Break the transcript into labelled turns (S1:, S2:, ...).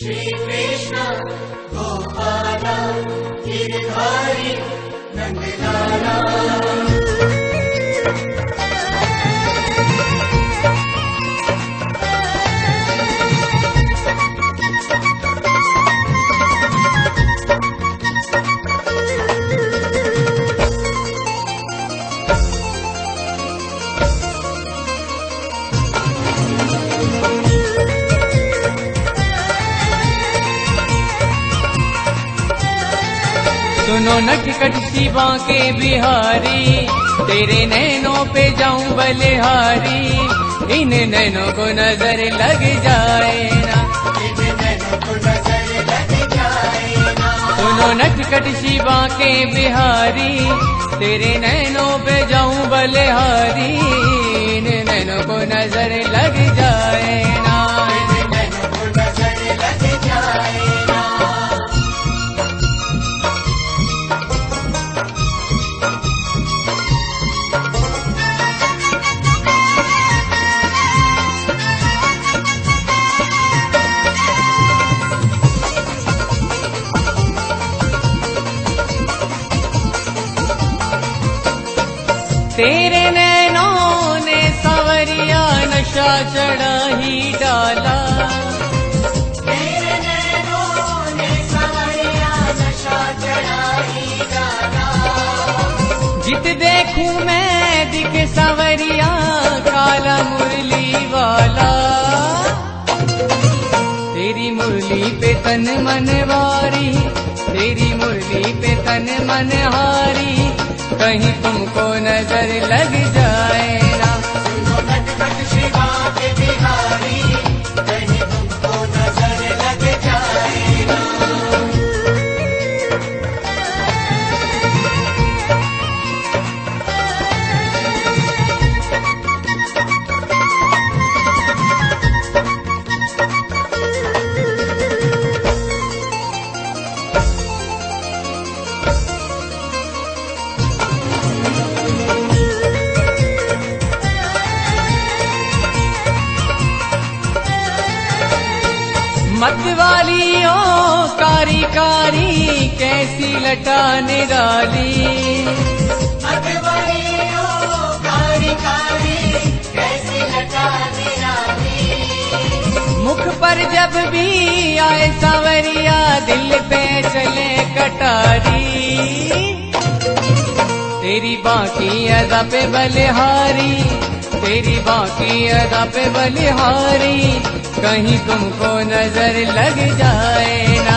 S1: श्रीकृष्ण गोपाल गिरधारी नन्दलाला
S2: सुनो नटखट शिवा के बिहारी। तेरे नैनों पे जाऊँ बलिहारी। इन नैनों को नज़र लग जाए ना। सुनो नटखट शिवा के बिहारी। तेरे नैनों पे जाऊँ बलिहारी। इन नैनों को नज़र लग जाए तेरे नैनों ने सवरिया नशा चढ़ा ही डाला।
S1: तेरे नैनों ने सवरिया नशा चढ़ा ही डाला।
S2: जित देखूँ मैं दिख सवरिया काला मुरली वाला। तेरी मुरली पे तन मन वारी तेरी मुरली पे तन मन हारी। कहीं तुमको नज़र लग जाए। मत वाली ओ कारी कारी कैसी लटा निराली
S1: कारी कारी कैसी लटा निराली
S2: मुख पर जब भी आए सावरिया, दिल पे चले कटारी। तेरी बाकी अदा पे बलिहारी, तेरी बाकी अदा पे बलिहारी। कहीं तुमको नज़र लग जाए ना।